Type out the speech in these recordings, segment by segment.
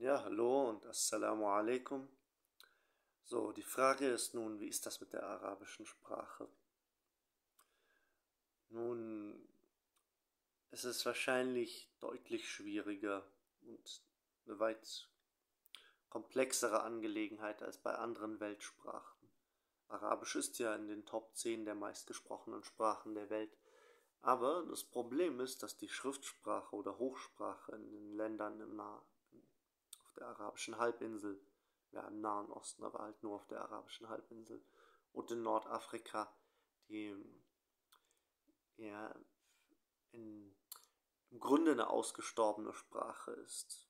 Ja, hallo und Assalamu alaikum. So, die Frage ist nun, wie ist das mit der arabischen Sprache? Nun, es ist wahrscheinlich deutlich schwieriger und eine weit komplexere Angelegenheit als bei anderen Weltsprachen. Arabisch ist ja in den Top 10 der meistgesprochenen Sprachen der Welt. Aber das Problem ist, dass die Schriftsprache oder Hochsprache in den Ländern im Nah auf der arabischen Halbinsel, ja im Nahen Osten, aber halt nur auf der arabischen Halbinsel und in Nordafrika, die ja in, im Grunde eine ausgestorbene Sprache ist.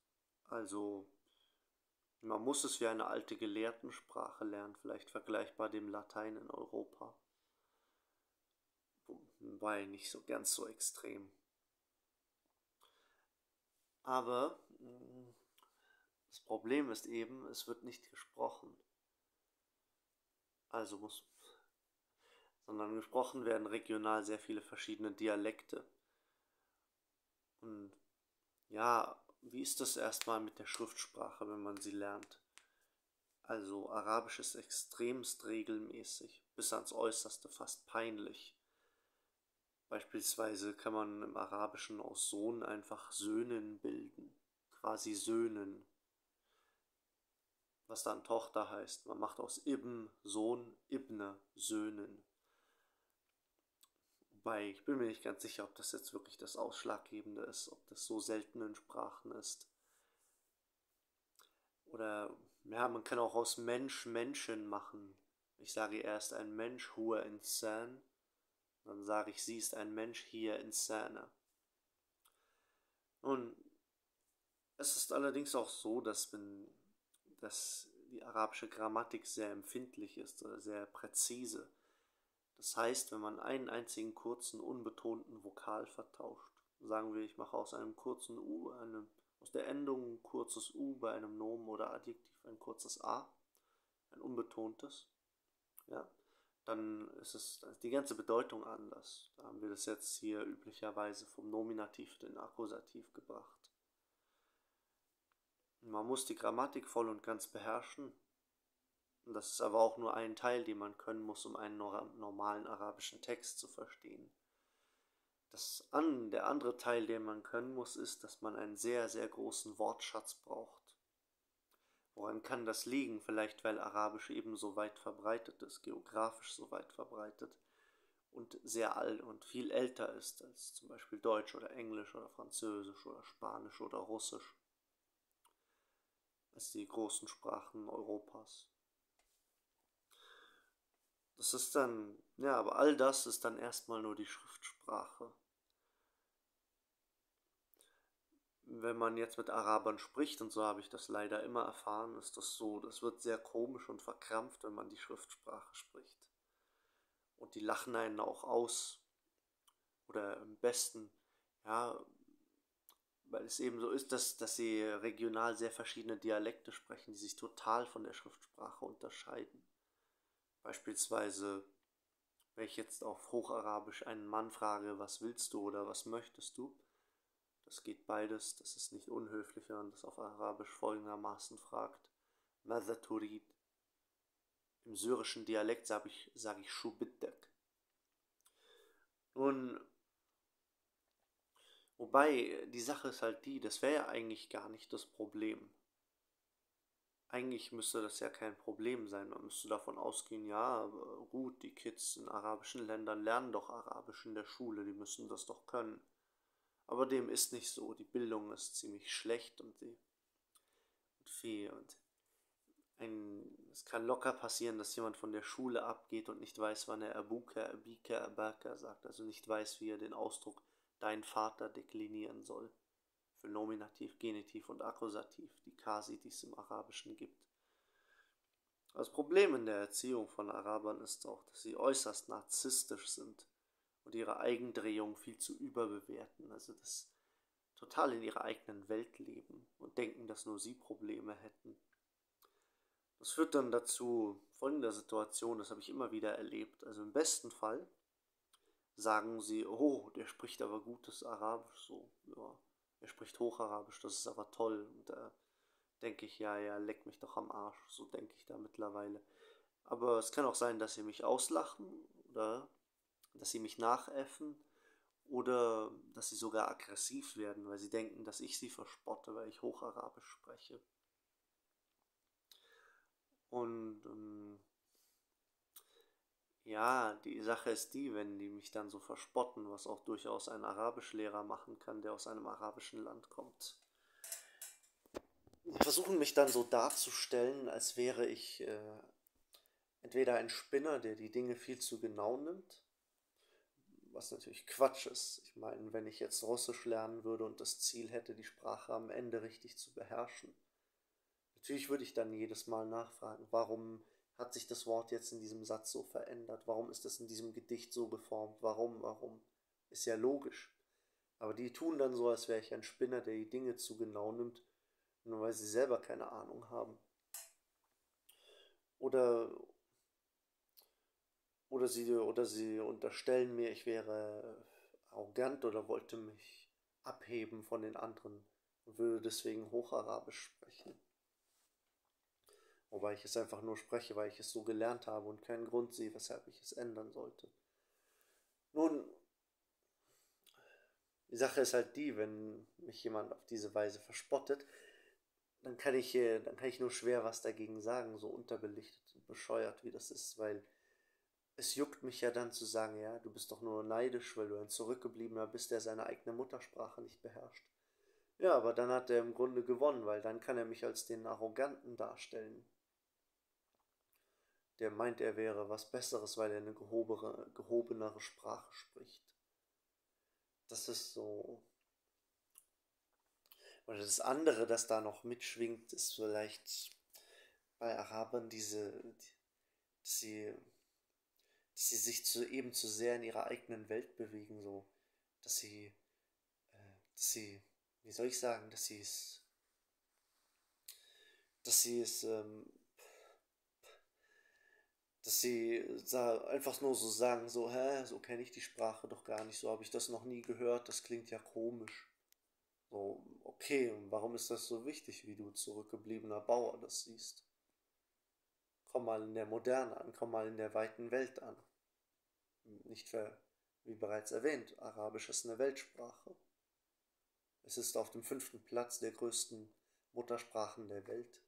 Also man muss es wie eine alte Gelehrtensprache lernen, vielleicht vergleichbar dem Latein in Europa. Wobei nicht so ganz so extrem. Aber mm, das Problem ist eben, es wird nicht gesprochen. Also muss, sondern gesprochen werden regional sehr viele verschiedene Dialekte. Und ja, wie ist das erstmal mit der Schriftsprache, wenn man sie lernt? Also Arabisch ist extremst regelmäßig, bis ans äußerste fast peinlich. Beispielsweise kann man im Arabischen aus Sohn einfach Söhnen bilden, quasi Söhnen, was dann Tochter heißt. Man macht aus Ibn Sohn, Ibne Söhnen. Wobei, ich bin mir nicht ganz sicher, ob das jetzt wirklich das Ausschlaggebende ist, ob das so selten in Sprachen ist. Oder, ja, man kann auch aus Mensch Menschen machen. Ich sage erst ein Mensch, huwa insan. Dann sage ich, sie ist ein Mensch, hier insana. Nun, es ist allerdings auch so, dass wenn dass die arabische Grammatik sehr empfindlich ist oder sehr präzise. Das heißt, wenn man einen einzigen kurzen, unbetonten Vokal vertauscht, sagen wir, ich mache aus einem kurzen U, einem, aus der Endung ein kurzes U bei einem Nomen oder Adjektiv ein kurzes A, ein unbetontes, ja, dann ist es dann ist die ganze Bedeutung anders. Da haben wir das jetzt hier üblicherweise vom Nominativ in den Akkusativ gebracht. Man muss die Grammatik voll und ganz beherrschen, das ist aber auch nur ein Teil, den man können muss, um einen normalen arabischen Text zu verstehen. Das an, der andere Teil, den man können muss, ist, dass man einen sehr, sehr großen Wortschatz braucht. Woran kann das liegen? Vielleicht weil Arabisch eben so weit verbreitet ist, geografisch so weit verbreitet und sehr alt und viel älter ist als zum Beispiel Deutsch oder Englisch oder Französisch oder Spanisch oder Russisch als die großen Sprachen Europas. Das ist dann, ja, aber all das ist dann erstmal nur die Schriftsprache. Wenn man jetzt mit Arabern spricht, und so habe ich das leider immer erfahren, ist das so, das wird sehr komisch und verkrampft, wenn man die Schriftsprache spricht. Und die lachen einen auch aus. Oder im besten, ja, weil es eben so ist, dass, dass sie regional sehr verschiedene Dialekte sprechen, die sich total von der Schriftsprache unterscheiden. Beispielsweise, wenn ich jetzt auf Hocharabisch einen Mann frage, was willst du oder was möchtest du, das geht beides, das ist nicht unhöflich, wenn man das auf Arabisch folgendermaßen fragt. Mazaturid. Im syrischen Dialekt sage ich, sage ich Shubiddak. Nun, wobei die Sache ist halt die, das wäre ja eigentlich gar nicht das Problem eigentlich müsste das ja kein Problem sein. Man müsste davon ausgehen, ja, gut, die Kids in arabischen Ländern lernen doch Arabisch in der Schule, die müssen das doch können. Aber dem ist nicht so. Die Bildung ist ziemlich schlecht und die und viel und ein, es kann locker passieren, dass jemand von der Schule abgeht und nicht weiß, wann er Abuka, Abika, Abaka sagt, also nicht weiß, wie er den Ausdruck dein Vater deklinieren soll für Nominativ, Genitiv und Akkusativ, die Kasi, die es im Arabischen gibt. Das Problem in der Erziehung von Arabern ist auch, dass sie äußerst narzisstisch sind und ihre Eigendrehung viel zu überbewerten, also das total in ihrer eigenen Welt leben und denken, dass nur sie Probleme hätten. Das führt dann dazu folgender Situation, das habe ich immer wieder erlebt. Also im besten Fall sagen sie, oh, der spricht aber gutes Arabisch so. Ja, er spricht Hocharabisch, das ist aber toll. Und er denke ich, ja, ja, leck mich doch am Arsch. So denke ich da mittlerweile. Aber es kann auch sein, dass sie mich auslachen oder dass sie mich nachäffen oder dass sie sogar aggressiv werden, weil sie denken, dass ich sie verspotte, weil ich Hocharabisch spreche. Und ähm, ja, die Sache ist die, wenn die mich dann so verspotten, was auch durchaus ein Arabischlehrer machen kann, der aus einem arabischen Land kommt. Versuchen mich dann so darzustellen, als wäre ich äh, entweder ein Spinner, der die Dinge viel zu genau nimmt, was natürlich Quatsch ist. Ich meine, wenn ich jetzt Russisch lernen würde und das Ziel hätte, die Sprache am Ende richtig zu beherrschen, natürlich würde ich dann jedes Mal nachfragen, warum hat sich das Wort jetzt in diesem Satz so verändert? Warum ist es in diesem Gedicht so geformt? Warum, warum? Ist ja logisch. Aber die tun dann so, als wäre ich ein Spinner, der die Dinge zu genau nimmt, nur weil sie selber keine Ahnung haben. Oder, oder, sie, oder sie unterstellen mir, ich wäre arrogant oder wollte mich abheben von den anderen und würde deswegen Hocharabisch sprechen. Wobei ich es einfach nur spreche, weil ich es so gelernt habe und keinen Grund sehe, weshalb ich es ändern sollte. Nun, die Sache ist halt die, wenn mich jemand auf diese Weise verspottet, dann kann ich, äh, dann kann ich nur schwer was dagegen sagen, so unterbelichtet und bescheuert wie das ist, weil es juckt mich ja dann zu sagen, ja, du bist doch nur neidisch, weil du ein Zurückgebliebener bist, der seine eigene Muttersprache nicht beherrscht. Ja, aber dann hat er im Grunde gewonnen, weil dann kann er mich als den Arroganten darstellen, der meint, er wäre was Besseres, weil er eine gehobere, gehobenere Sprache spricht. Das ist so. Oder das andere, das da noch mitschwingt, ist vielleicht bei Arabern diese, dass sie, dass sie sich zu, eben zu sehr in ihrer eigenen Welt bewegen, so, dass sie, äh, dass sie, wie soll ich sagen, dass sie es, dass sie es ähm, dass sie einfach nur so sagen, so, hä, so kenne ich die Sprache doch gar nicht, so habe ich das noch nie gehört, das klingt ja komisch. So, okay, warum ist das so wichtig, wie du zurückgebliebener Bauer das siehst? Komm mal in der Moderne an, komm mal in der weiten Welt an. Nicht für, wie bereits erwähnt, Arabisch ist eine Weltsprache. Es ist auf dem fünften Platz der größten Muttersprachen der Welt.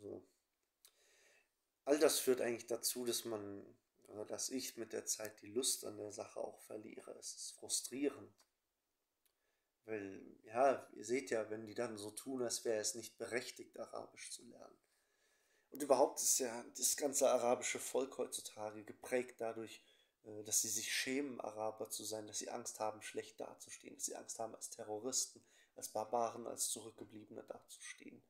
So. All das führt eigentlich dazu, dass man, also dass ich mit der Zeit die Lust an der Sache auch verliere. Es ist frustrierend. Weil, ja, ihr seht ja, wenn die dann so tun, als wäre es nicht berechtigt, Arabisch zu lernen. Und überhaupt ist ja das ganze arabische Volk heutzutage geprägt dadurch, äh, dass sie sich schämen, Araber zu sein, dass sie Angst haben, schlecht dazustehen, dass sie Angst haben, als Terroristen, als Barbaren, als Zurückgebliebene dazustehen.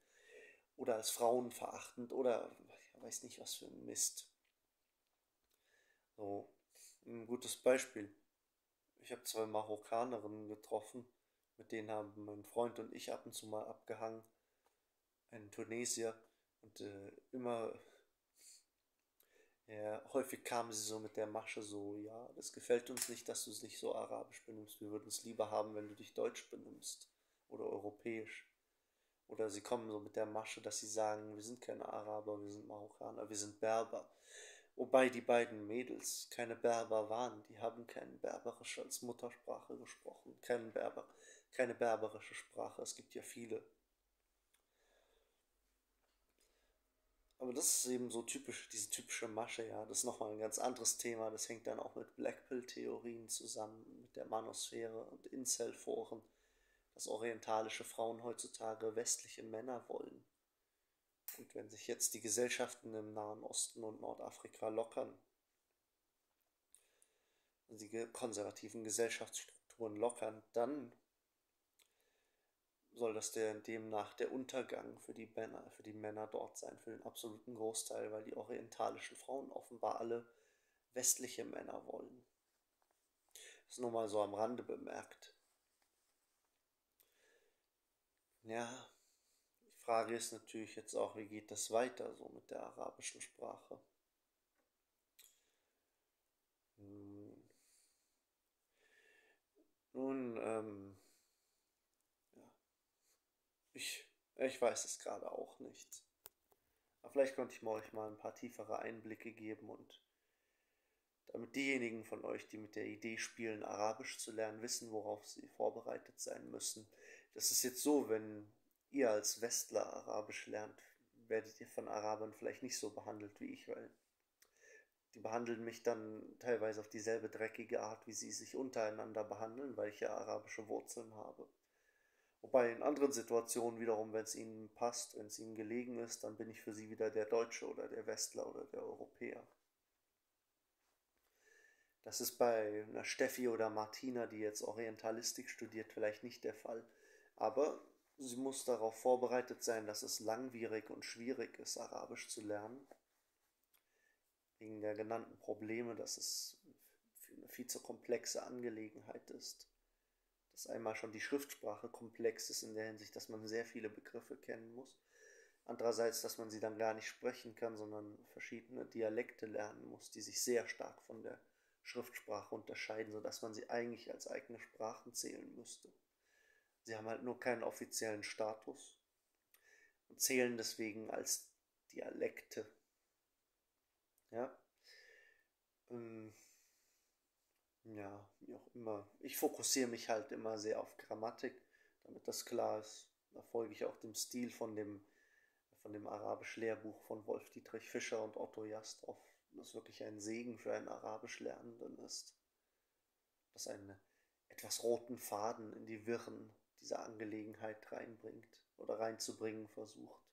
Oder als Frauen verachtend oder weiß nicht was für ein Mist. So, ein gutes Beispiel. Ich habe zwei Marokkanerinnen getroffen, mit denen haben mein Freund und ich ab und zu mal abgehangen. Ein Tunesier. Und äh, immer ja, häufig kamen sie so mit der Masche so, ja, das gefällt uns nicht, dass du dich so arabisch benimmst. Wir würden es lieber haben, wenn du dich deutsch benimmst oder europäisch. Oder sie kommen so mit der Masche, dass sie sagen, wir sind keine Araber, wir sind Marokkaner, wir sind Berber. Wobei die beiden Mädels keine Berber waren, die haben kein Berberisch als Muttersprache gesprochen, kein Berber, keine berberische Sprache, es gibt ja viele. Aber das ist eben so typisch, diese typische Masche, ja. Das ist nochmal ein ganz anderes Thema. Das hängt dann auch mit Blackpill-Theorien zusammen, mit der Manosphäre und Incel-Foren dass orientalische Frauen heutzutage westliche Männer wollen. Und wenn sich jetzt die Gesellschaften im Nahen Osten und Nordafrika lockern, die konservativen Gesellschaftsstrukturen lockern, dann soll das der, demnach der Untergang für die Männer, für die Männer dort sein, für den absoluten Großteil, weil die orientalischen Frauen offenbar alle westliche Männer wollen. Das ist nur mal so am Rande bemerkt. Ja, die Frage ist natürlich jetzt auch, wie geht das weiter so mit der arabischen Sprache? Hm. dann, ähm, ja, ich, ich weiß es gerade auch nicht. Aber vielleicht konnte ich euch mal ein paar tiefere Einblicke geben und damit diejenigen von euch, die mit der Idee spielen, Arabisch zu lernen, wissen, worauf sie vorbereitet sein müssen. Das ist jetzt so, wenn ihr als Westler Arabisch lernt, werdet ihr von Arabern vielleicht nicht so behandelt wie ich, weil die behandeln mich dann teilweise auf dieselbe dreckige Art, wie sie sich untereinander behandeln, weil ich ja arabische Wurzeln habe. Wobei in anderen Situationen wiederum, wenn es ihnen passt, wenn es ihnen gelegen ist, dann bin ich für sie wieder der Deutsche oder der Westler oder der Europäer. Das ist bei einer Steffi oder Martina, die jetzt Orientalistik studiert, vielleicht nicht der Fall. Aber sie muss darauf vorbereitet sein, dass es langwierig und schwierig ist, Arabisch zu lernen wegen der genannten Probleme, dass es eine viel zu komplexe Angelegenheit ist. Dass einmal schon die Schriftsprache komplex ist in der Hinsicht, dass man sehr viele Begriffe kennen muss. Andererseits, dass man sie dann gar nicht sprechen kann, sondern verschiedene Dialekte lernen muss, die sich sehr stark von der Schriftsprache unterscheiden, sodass man sie eigentlich als eigene Sprachen zählen müsste. Sie haben halt nur keinen offiziellen Status und zählen deswegen als Dialekte ja. Ähm, ja, wie auch immer. Ich fokussiere mich halt immer sehr auf Grammatik, damit das klar ist. Da folge ich auch dem Stil von dem, von dem Arabisch-Lehrbuch von Wolf Dietrich Fischer und Otto Jastrow, das wirklich ein Segen für einen Arabisch-Lernenden ist. Das einen etwas roten Faden in die Wirren dieser Angelegenheit reinbringt oder reinzubringen versucht.